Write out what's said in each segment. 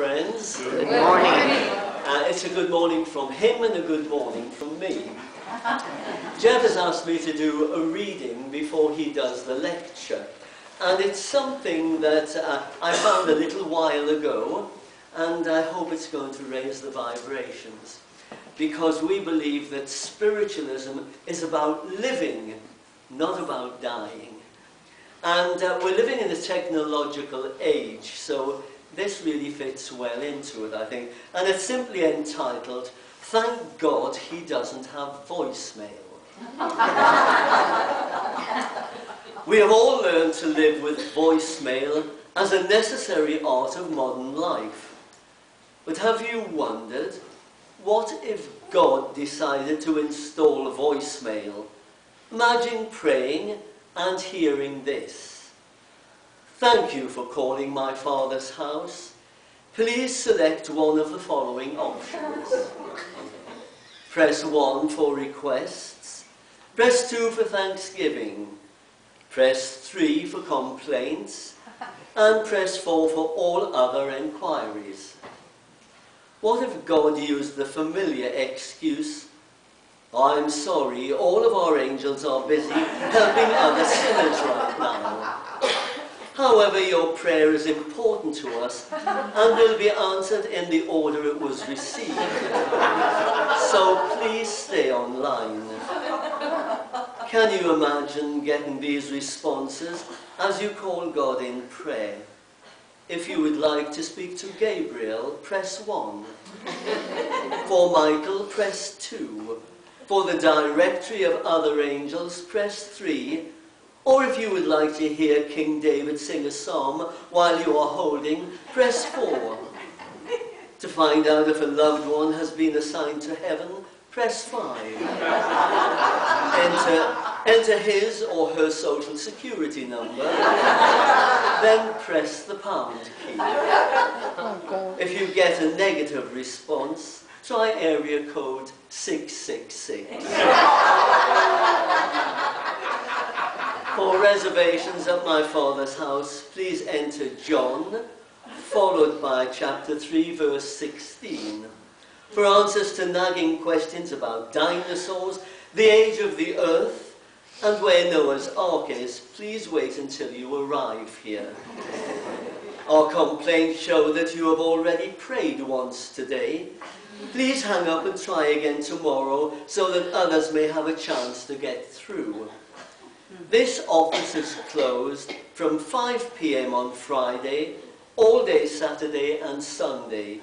friends. Good morning. Uh, it's a good morning from him and a good morning from me. Geoff has asked me to do a reading before he does the lecture. And it's something that uh, I found a little while ago, and I hope it's going to raise the vibrations. Because we believe that spiritualism is about living, not about dying. And uh, we're living in a technological age, so this really fits well into it, I think. And it's simply entitled, Thank God He Doesn't Have Voicemail. we have all learned to live with voicemail as a necessary art of modern life. But have you wondered, what if God decided to install voicemail? Imagine praying and hearing this. Thank you for calling my father's house. Please select one of the following options. Press 1 for requests. Press 2 for thanksgiving. Press 3 for complaints. And press 4 for all other enquiries. What if God used the familiar excuse, I'm sorry, all of our angels are busy helping other sinners right now. However, your prayer is important to us and will be answered in the order it was received. So please stay online. Can you imagine getting these responses as you call God in prayer? If you would like to speak to Gabriel, press 1. For Michael, press 2. For the directory of other angels, press 3. Or if you would like to hear King David sing a psalm while you are holding, press 4. To find out if a loved one has been assigned to heaven, press 5. enter, enter his or her social security number, then press the pound key. If you get a negative response, try area code 666. For reservations at my father's house, please enter John, followed by chapter 3, verse 16. For answers to nagging questions about dinosaurs, the age of the earth, and where Noah's Ark is, please wait until you arrive here. Our complaints show that you have already prayed once today. Please hang up and try again tomorrow so that others may have a chance to get through. This office is closed from 5 p.m. on Friday, all day Saturday and Sunday.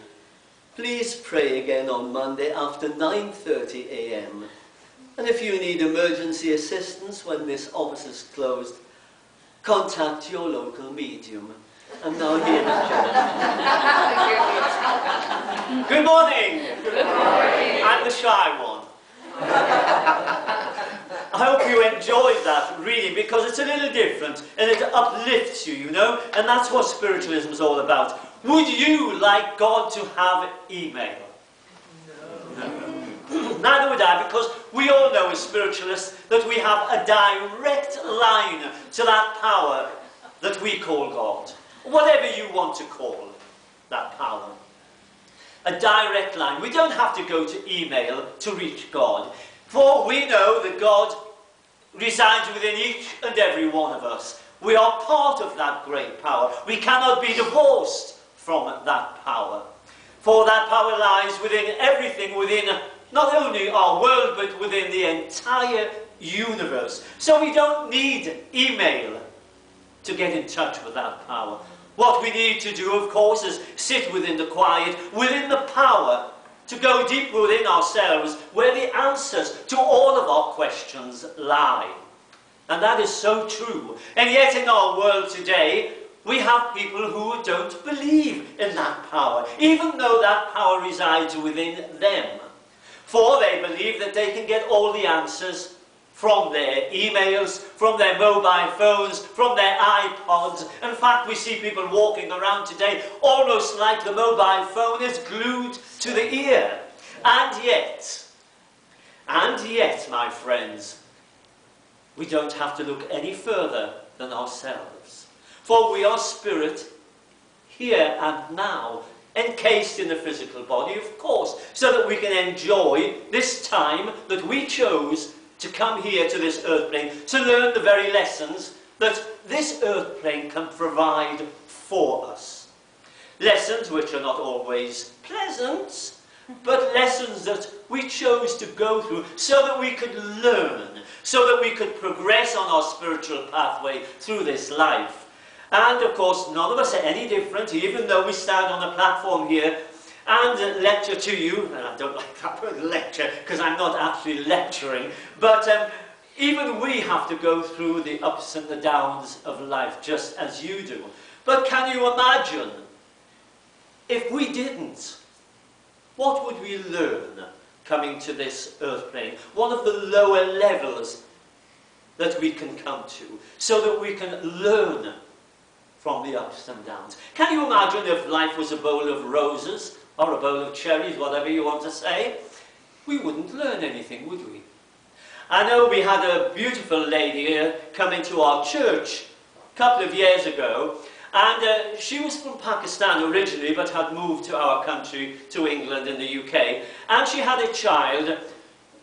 Please pray again on Monday after 9.30 a.m. And if you need emergency assistance when this office is closed, contact your local medium. And now here is Good morning. Good morning. I'm the shy one. I hope you enjoyed that reading because it's a little different and it uplifts you, you know, and that's what spiritualism is all about. Would you like God to have email? No. Neither would I because we all know as spiritualists that we have a direct line to that power that we call God. Whatever you want to call that power. A direct line. We don't have to go to email to reach God. For we know that God resides within each and every one of us. We are part of that great power. We cannot be divorced from that power. For that power lies within everything, within not only our world, but within the entire universe. So we don't need email to get in touch with that power. What we need to do, of course, is sit within the quiet, within the power to go deep within ourselves where the answers to all of our questions lie. And that is so true. And yet in our world today, we have people who don't believe in that power, even though that power resides within them. For they believe that they can get all the answers from their emails, from their mobile phones, from their iPods. In fact, we see people walking around today almost like the mobile phone is glued to the ear. And yet, and yet, my friends, we don't have to look any further than ourselves. For we are spirit here and now, encased in the physical body, of course, so that we can enjoy this time that we chose to come here to this earth plane to learn the very lessons that this earth plane can provide for us. Lessons which are not always pleasant, but lessons that we chose to go through so that we could learn, so that we could progress on our spiritual pathway through this life. And of course, none of us are any different, even though we stand on a platform here and lecture to you. And I don't like that word lecture because I'm not actually lecturing, but um, even we have to go through the ups and the downs of life just as you do. But can you imagine if we didn't? What would we learn coming to this earth plane? One of the lower levels that we can come to so that we can learn from the ups and downs. Can you imagine if life was a bowl of roses or a bowl of cherries, whatever you want to say? We wouldn't learn anything, would we? I know we had a beautiful lady here come into our church a couple of years ago and uh, she was from Pakistan originally, but had moved to our country, to England in the UK. And she had a child,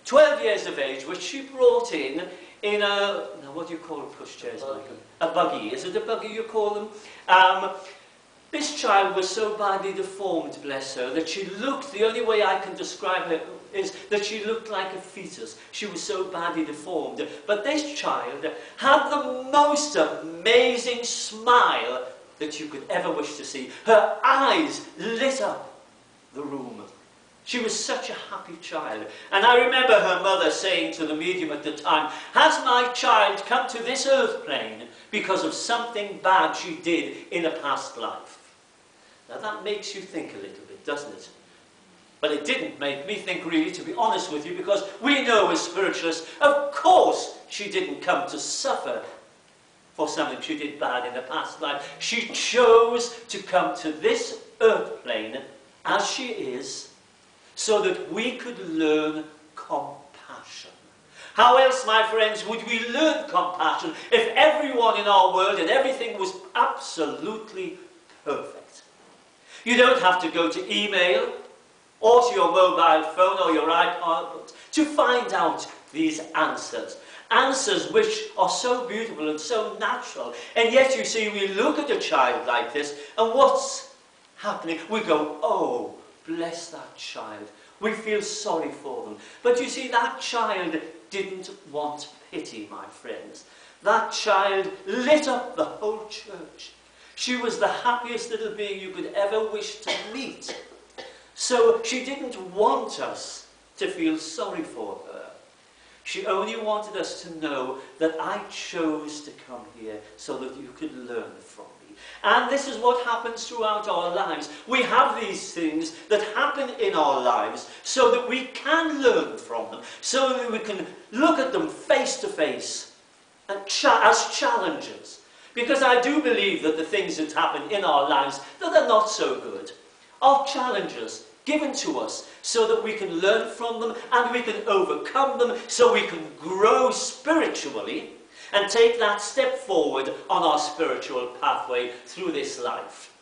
12 years of age, which she brought in in a, now what do you call push chairs, Michael? A buggy. Is it a buggy you call them? Um, this child was so badly deformed, bless her, that she looked, the only way I can describe her is that she looked like a fetus. She was so badly deformed. But this child had the most amazing smile that you could ever wish to see. Her eyes lit up the room. She was such a happy child. And I remember her mother saying to the medium at the time, Has my child come to this earth plane because of something bad she did in a past life? Now that makes you think a little bit, doesn't it? But it didn't make me think really, to be honest with you, because we know as spiritualists, of course she didn't come to suffer for something she did bad in the past life. She chose to come to this earth plane as she is so that we could learn compassion. How else, my friends, would we learn compassion if everyone in our world and everything was absolutely perfect? You don't have to go to email or to your mobile phone or your iPod to find out these answers answers which are so beautiful and so natural. And yet, you see, we look at a child like this, and what's happening? We go, oh, bless that child. We feel sorry for them. But you see, that child didn't want pity, my friends. That child lit up the whole church. She was the happiest little being you could ever wish to meet. So she didn't want us to feel sorry for her. She only wanted us to know that I chose to come here so that you could learn from me. And this is what happens throughout our lives. We have these things that happen in our lives so that we can learn from them, so that we can look at them face to face and as challenges. Because I do believe that the things that happen in our lives that are not so good are challenges given to us so that we can learn from them and we can overcome them so we can grow spiritually and take that step forward on our spiritual pathway through this life.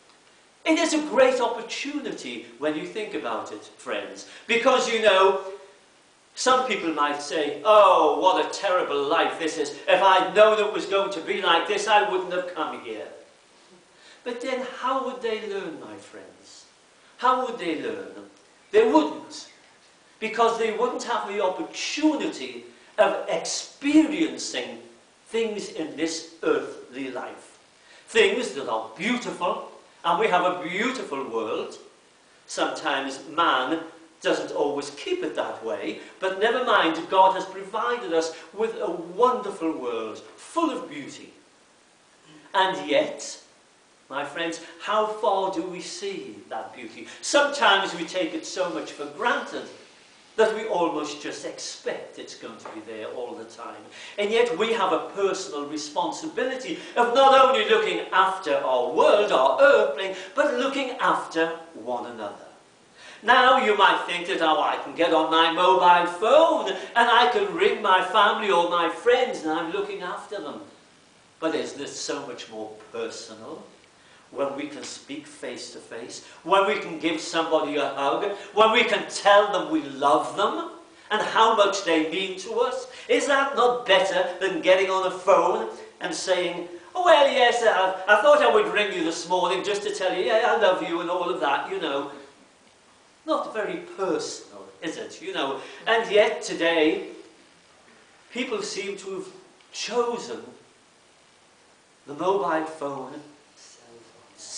It is a great opportunity when you think about it, friends, because you know, some people might say, oh, what a terrible life this is. If I'd known it was going to be like this, I wouldn't have come here. But then how would they learn, my friends? How would they learn? They wouldn't. Because they wouldn't have the opportunity of experiencing things in this earthly life. Things that are beautiful, and we have a beautiful world. Sometimes man doesn't always keep it that way, but never mind, God has provided us with a wonderful world, full of beauty. And yet, my friends, how far do we see that beauty? Sometimes we take it so much for granted that we almost just expect it's going to be there all the time. And yet we have a personal responsibility of not only looking after our world, our earthling, but looking after one another. Now you might think that, oh, I can get on my mobile phone and I can ring my family or my friends and I'm looking after them. But isn't it so much more personal? when we can speak face to face, when we can give somebody a hug, when we can tell them we love them and how much they mean to us? Is that not better than getting on a phone and saying, oh, well, yes, I, I thought I would ring you this morning just to tell you, yeah, I love you and all of that, you know. Not very personal, is it, you know? And yet today, people seem to have chosen the mobile phone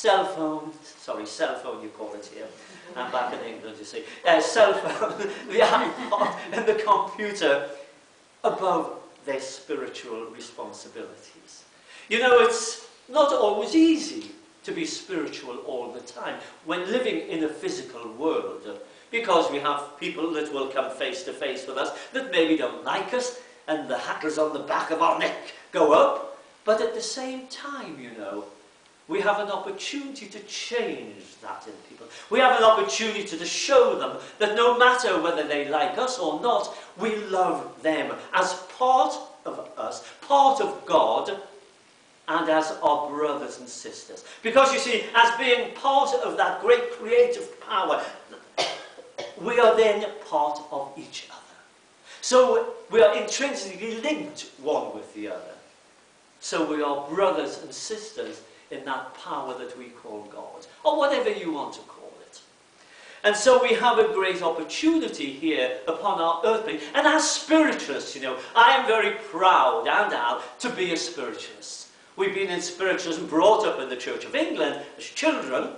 cell phone, sorry, cell phone you call it here. I'm back in England, you see. Uh, cell phone, the iPod, and the computer above their spiritual responsibilities. You know, it's not always easy to be spiritual all the time when living in a physical world because we have people that will come face to face with us that maybe don't like us and the hackles on the back of our neck go up. But at the same time, you know, we have an opportunity to change that in people. We have an opportunity to show them that no matter whether they like us or not, we love them as part of us, part of God, and as our brothers and sisters. Because you see, as being part of that great creative power, we are then part of each other. So we are intrinsically linked one with the other. So we are brothers and sisters in that power that we call God, or whatever you want to call it. And so we have a great opportunity here upon our earth plane. And as spiritualists, you know, I am very proud, and Al, to be a spiritualist. We've been in spiritualism, brought up in the Church of England as children,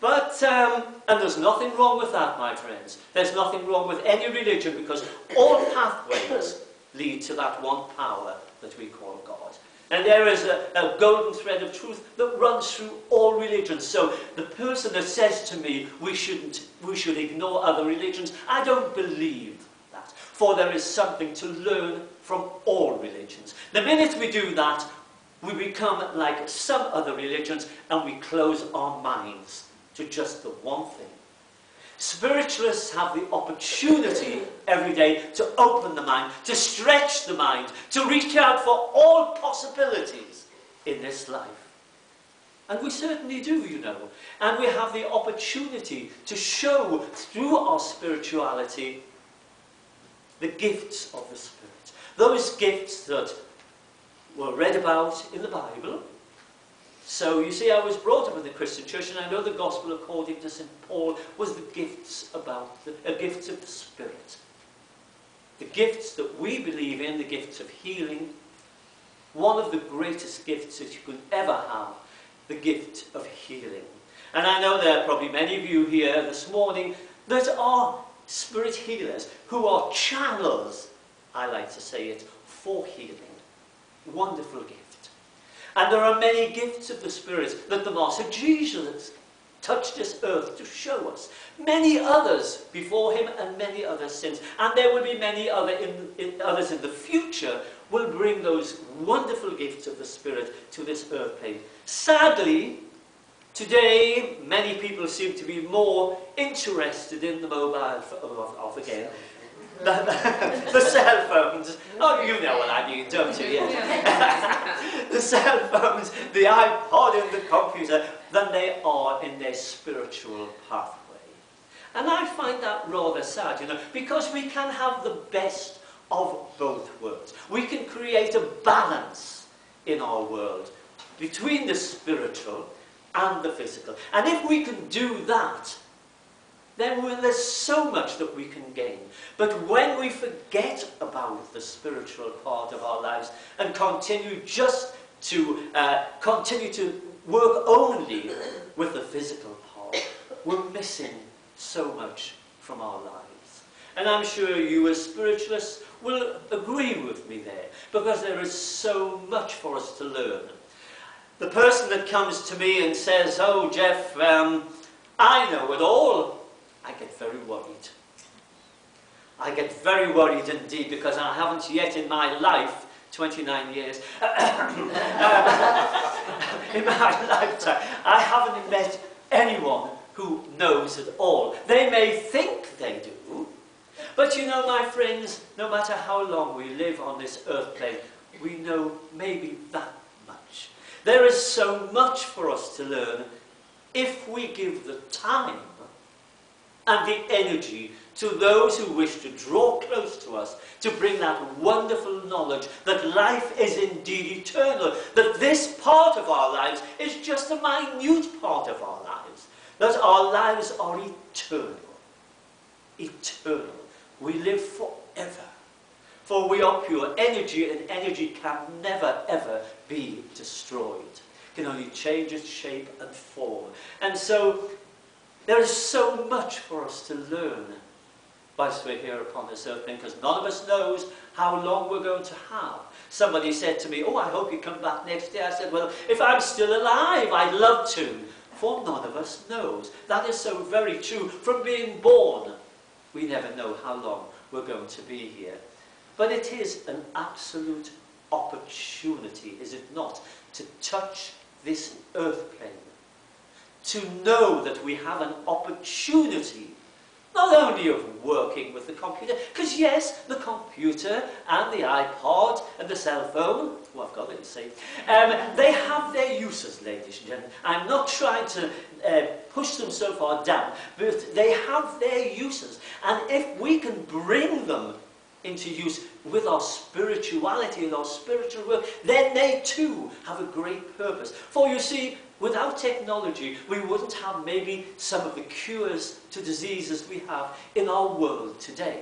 but, um, and there's nothing wrong with that, my friends. There's nothing wrong with any religion because all pathways lead to that one power that we call God. And there is a, a, golden thread of truth that runs through all religions. So the person that says to me we shouldn't, we should ignore other religions, I don't believe that. For there is something to learn from all religions. The minute we do that, we become like some other religions and we close our minds to just the one thing. Spiritualists have the opportunity every day to open the mind, to stretch the mind, to reach out for all possibilities in this life. And we certainly do, you know. And we have the opportunity to show through our spirituality the gifts of the Spirit. Those gifts that were read about in the Bible, so you see, I was brought up in the Christian church, and I know the gospel according to St. Paul was the gifts about the uh, gifts of the Spirit. The gifts that we believe in, the gifts of healing, one of the greatest gifts that you could ever have, the gift of healing. And I know there are probably many of you here this morning that are spirit healers, who are channels, I like to say it, for healing. Wonderful gift. And there are many gifts of the Spirit that the Master Jesus touched this earth to show us. Many others before him and many others since. And there will be many other in, in, others in the future will bring those wonderful gifts of the Spirit to this earth plane. Sadly, today many people seem to be more interested in the mobile, off, off again, the, the, cell phones. Oh, you know what I mean, don't you? The cell phones, the iPod and the computer, than they are in their spiritual pathway. And I find that rather sad, you know, because we can have the best of both worlds. We can create a balance in our world between the spiritual and the physical. And if we can do that, then there's so much that we can gain. But when we forget about the spiritual part of our lives and continue just to uh, continue to work only with the physical part, we're missing so much from our lives. And I'm sure you as spiritualists will agree with me there, because there is so much for us to learn. The person that comes to me and says, oh, Geoff, um, I know it all, I get very worried. I get very worried indeed because I haven't yet in my life, 29 years, in my lifetime, I haven't met anyone who knows it all. They may think they do, but you know, my friends, no matter how long we live on this earth plane, we know maybe that much. There is so much for us to learn if we give the time and the energy to those who wish to draw close to us, to bring that wonderful knowledge that life is indeed eternal, that this part of our lives is just a minute part of our lives, that our lives are eternal. Eternal. We live forever. For we are pure energy, and energy can never, ever be destroyed. It can only change its shape and form. And so, there is so much for us to learn whilst we're here upon this earth plane because none of us knows how long we're going to have. Somebody said to me, oh, I hope you come back next year. I said, well, if I'm still alive, I'd love to. For none of us knows. That is so very true. From being born, we never know how long we're going to be here. But it is an absolute opportunity, is it not, to touch this earth plane. To know that we have an opportunity not only of working with the computer, because yes, the computer and the iPod and the cell phone, oh, I've got it say, um, they have their uses, ladies and gentlemen. I'm not trying to uh, push them so far down, but they have their uses. And if we can bring them into use with our spirituality and our spiritual work, then they too have a great purpose. For you see, without technology, we wouldn't have maybe some of the cures to diseases we have in our world today.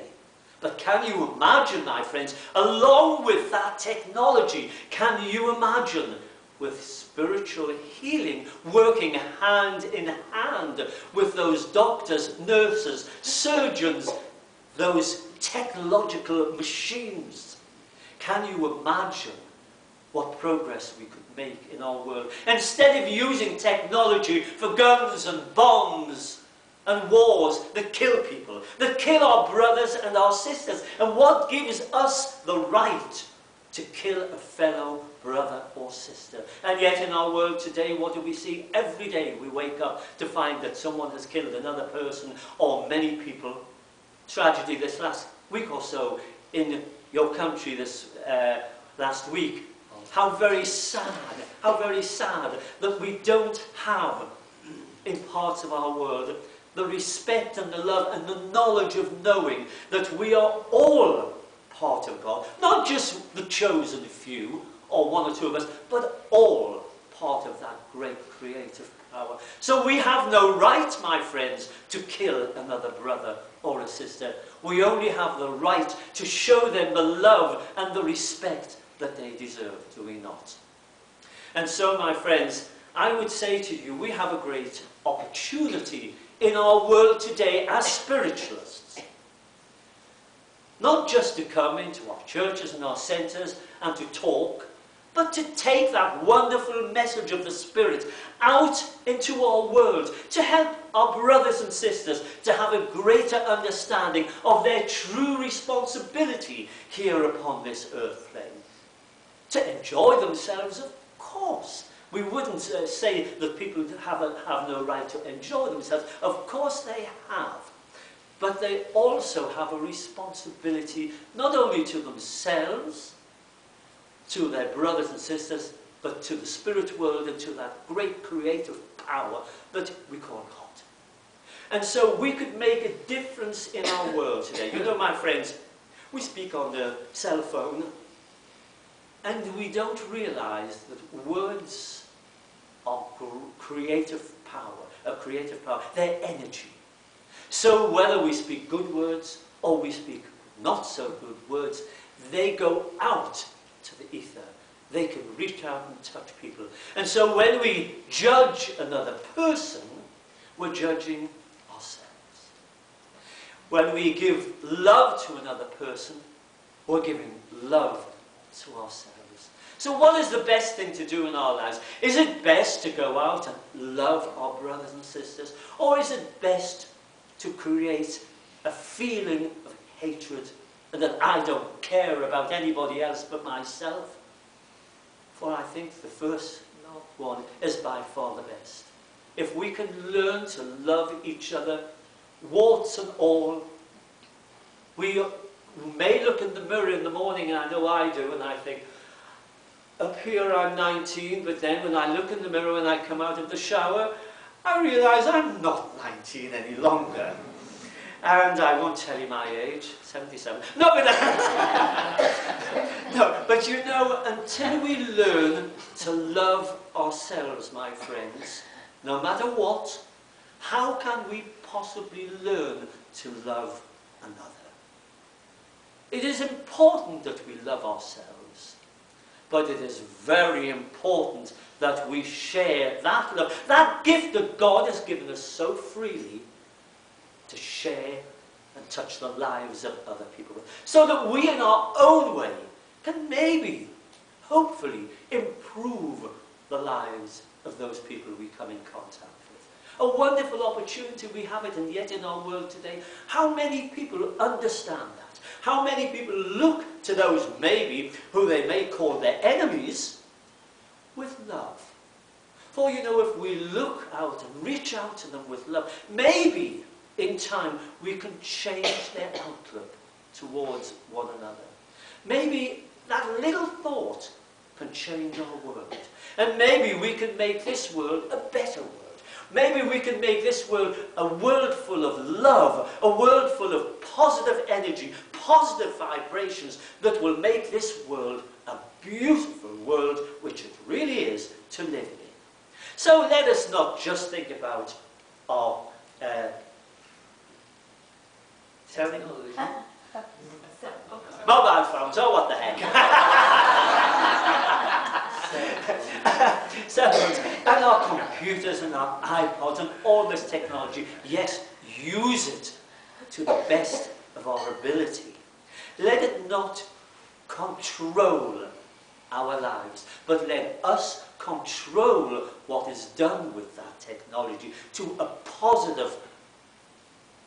But can you imagine, my friends, along with that technology, can you imagine with spiritual healing working hand in hand with those doctors, nurses, surgeons, those technological machines. Can you imagine what progress we could make in our world? Instead of using technology for guns and bombs and wars that kill people, that kill our brothers and our sisters, and what gives us the right to kill a fellow brother or sister. And yet in our world today, what do we see? Every day we wake up to find that someone has killed another person or many people tragedy this last week or so in your country this uh, last week. How very sad, how very sad that we don't have in parts of our world the respect and the love and the knowledge of knowing that we are all part of God. Not just the chosen few or one or two of us, but all part of that great creative power. So we have no right, my friends, to kill another brother or a sister. We only have the right to show them the love and the respect that they deserve, do we not? And so, my friends, I would say to you, we have a great opportunity in our world today as spiritualists. Not just to come into our churches and our centres and to talk, but to take that wonderful message of the Spirit out into our world, to help our brothers and sisters to have a greater understanding of their true responsibility here upon this earth plane. To enjoy themselves, of course. We wouldn't uh, say that people have, a, have no right to enjoy themselves. Of course they have. But they also have a responsibility not only to themselves, to their brothers and sisters, but to the spirit world and to that great creative power that we call God. And so we could make a difference in our world today. You know, my friends, we speak on the cell phone, and we don't realize that words are creative power, a creative power. They're energy. So whether we speak good words or we speak not so good words, they go out to the ether. They can reach out and touch people. And so when we judge another person, we're judging ourselves. When we give love to another person, we're giving love to ourselves. So what is the best thing to do in our lives? Is it best to go out and love our brothers and sisters? Or is it best to create a feeling of hatred and that I don't care about anybody else but myself. For I think the first one is by far the best. If we can learn to love each other, warts and all, we may look in the mirror in the morning, and I know I do, and I think, up here I'm 19, but then when I look in the mirror when I come out of the shower, I realise I'm not 19 any longer. And I won't tell you my age, 77. No, but, no, but you know, until we learn to love ourselves, my friends, no matter what, how can we possibly learn to love another? It is important that we love ourselves, but it is very important that we share that love, that gift that God has given us so freely to share and touch the lives of other people. So that we in our own way can maybe, hopefully, improve the lives of those people we come in contact with. A wonderful opportunity we have it, and yet in our world today, how many people understand that? How many people look to those maybe who they may call their enemies with love? For you know, if we look out and reach out to them with love, maybe in time we can change their outlook towards one another. Maybe that little thought can change our world. And maybe we can make this world a better world. Maybe we can make this world a world full of love, a world full of positive energy, positive vibrations that will make this world a beautiful world, which it really is, to live in. So let us not just think about our uh, technology. Mobile phones, oh what the heck. Phones and our computers and our iPods and all this technology, yes, use it to the best of our ability. Let it not control our lives, but let us control what is done with that technology to a positive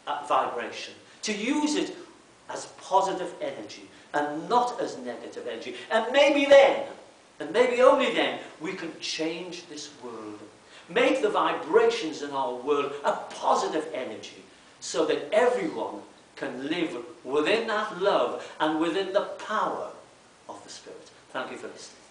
uh, vibration, to use it as positive energy and not as negative energy. And maybe then, and maybe only then, we can change this world. Make the vibrations in our world a positive energy so that everyone can live within that love and within the power of the Spirit. Thank you for listening.